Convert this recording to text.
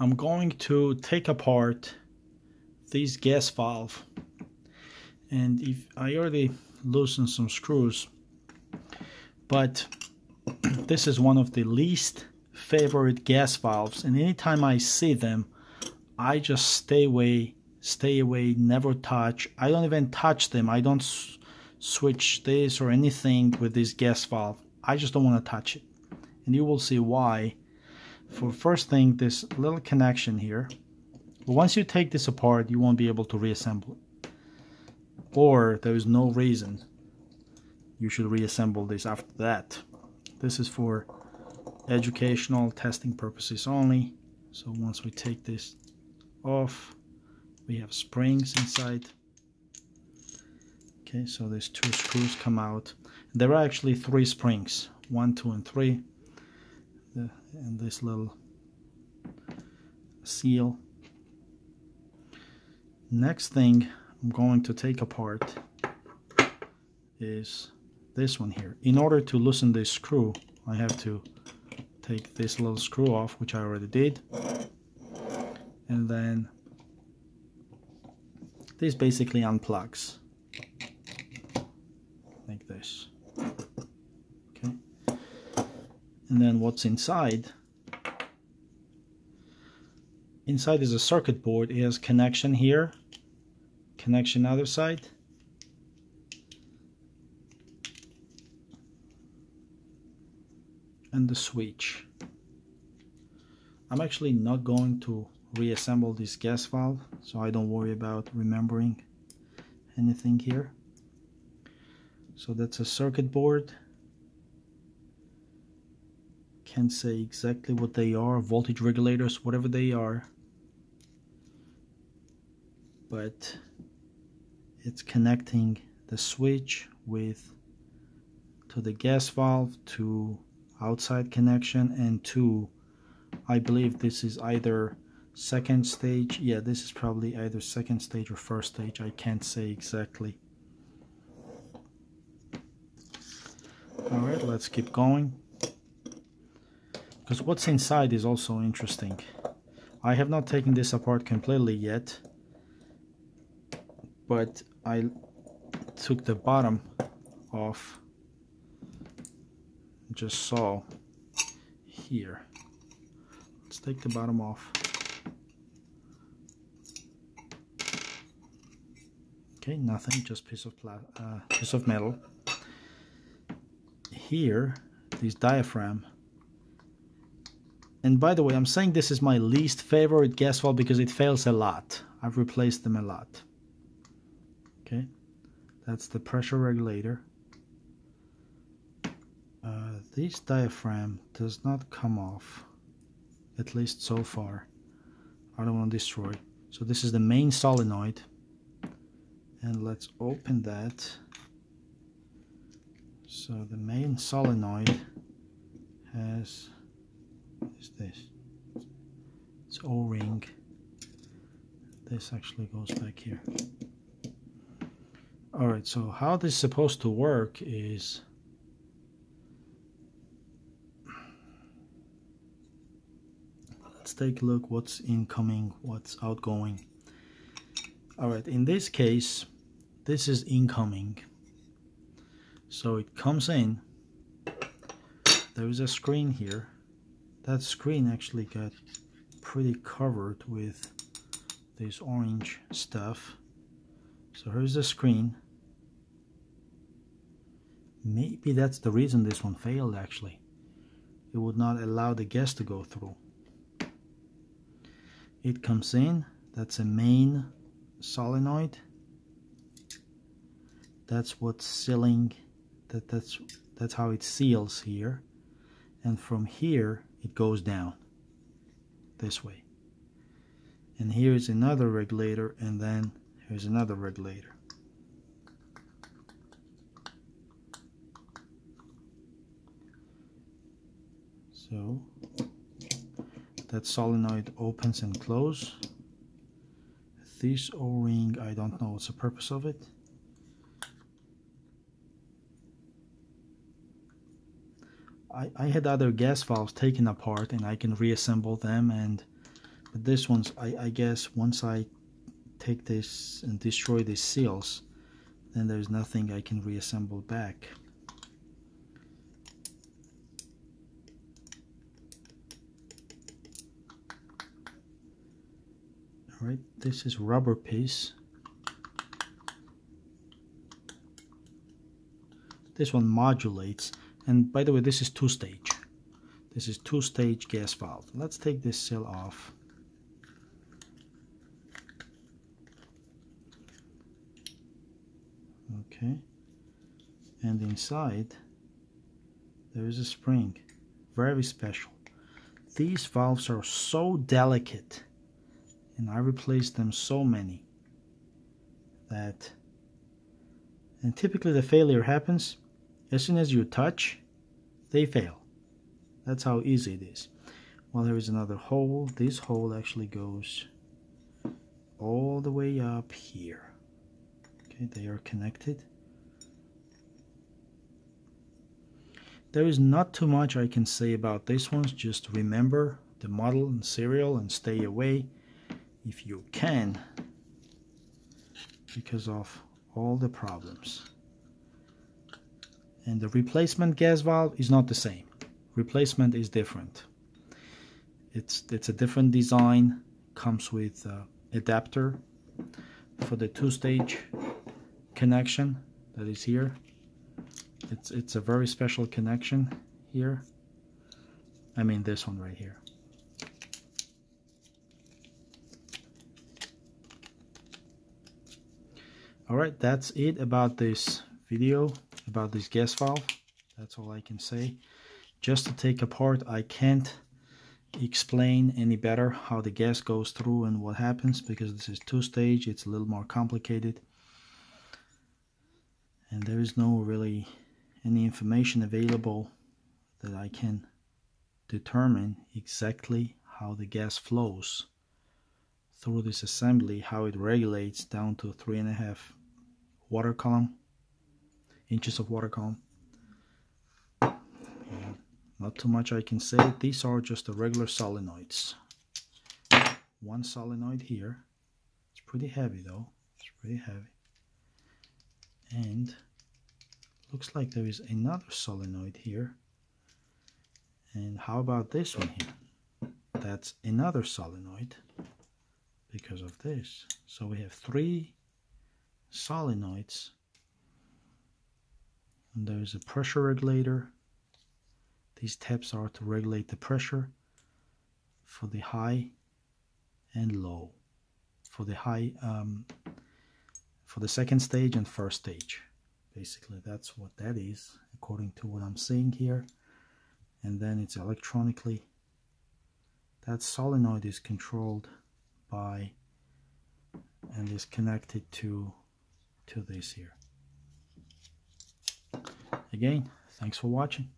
I'm going to take apart this gas valve. And if I already loosened some screws but this is one of the least favorite gas valves. And anytime I see them I just stay away stay away never touch. I don't even touch them. I don't switch this or anything with this gas valve. I just don't want to touch it. And you will see why for first thing this little connection here. Once you take this apart you won't be able to reassemble it. Or there is no reason you should reassemble this after that. This is for educational testing purposes only. So once we take this off we have springs inside. Okay so these two screws come out. There are actually three springs one two and three and this little seal. Next thing I'm going to take apart is this one here. In order to loosen this screw I have to take this little screw off which I already did. And then this basically unplugs like this okay what's inside. Inside is a circuit board. It has connection here connection other side. And the switch. I'm actually not going to reassemble this gas valve so I don't worry about remembering anything here. So that's a circuit board can't say exactly what they are voltage regulators whatever they are. But it's connecting the switch with to the gas valve to outside connection and to I believe this is either second stage. Yeah this is probably either second stage or first stage. I can't say exactly. Alright let's keep going because what's inside is also interesting. I have not taken this apart completely yet but I took the bottom off. Just saw here. Let's take the bottom off. Okay nothing just piece of uh, piece of metal. Here this diaphragm and by the way I'm saying this is my least favorite gas valve because it fails a lot. I've replaced them a lot. Okay? That's the pressure regulator. Uh, this diaphragm does not come off at least so far. I don't want to destroy. So this is the main solenoid. And let's open that. So the main solenoid has is this. It's o-ring. This actually goes back here. Alright so how this is supposed to work is let's take a look what's incoming what's outgoing. All right in this case this is incoming. So it comes in. There's a screen here that screen actually got pretty covered with this orange stuff. So here's the screen. Maybe that's the reason this one failed actually. It would not allow the gas to go through. It comes in. That's a main solenoid. That's what's sealing that that's that's how it seals here. And from here it goes down this way. And here's another regulator and then here's another regulator. So that solenoid opens and closes. This o-ring I don't know what's the purpose of it I, I had other gas valves taken apart and I can reassemble them and but this one's I, I guess once I take this and destroy these seals then there's nothing I can reassemble back. Alright, this is rubber piece. This one modulates and by the way this is two stage this is two stage gas valve. Let's take this seal off. Okay. And inside there is a spring. Very special. These valves are so delicate and I replaced them so many that and typically the failure happens as soon as you touch they fail. That's how easy it is. Well there is another hole this hole actually goes all the way up here. Okay they are connected. There is not too much I can say about this ones just remember the model and serial and stay away if you can because of all the problems and the replacement gas valve is not the same. Replacement is different. It's it's a different design comes with uh, adapter for the two-stage connection that is here. It's it's a very special connection here. I mean this one right here. Alright, that's it about this video, about this gas valve. That's all I can say. Just to take apart, I can't explain any better how the gas goes through and what happens because this is two-stage, it's a little more complicated. And there is no really any information available that I can determine exactly how the gas flows through this assembly, how it regulates down to three and a half water column, inches of water column. not too much I can say. These are just the regular solenoids. One solenoid here. It's pretty heavy though. It's pretty heavy. And looks like there is another solenoid here. And how about this one here? That's another solenoid because of this. So we have three solenoids. And there's a pressure regulator. These tabs are to regulate the pressure for the high and low. For the high, um, for the second stage and first stage. Basically, that's what that is, according to what I'm seeing here. And then it's electronically. That solenoid is controlled by and is connected to to this here. Again, thanks for watching.